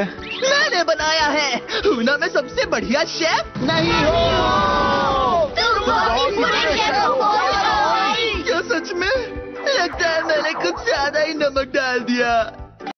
मैंने बनाया है। ना में सबसे बढ़िया शेफ नहीं हो। क्या सच में? लगता है मैंने कुछ ज़्यादा ही नमक डाल दिया।